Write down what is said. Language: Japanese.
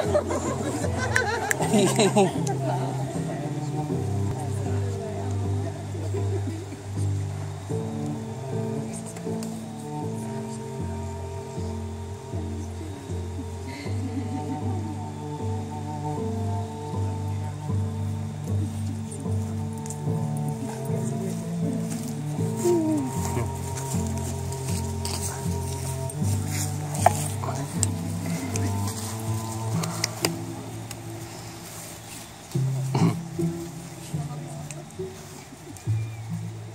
フフフッ。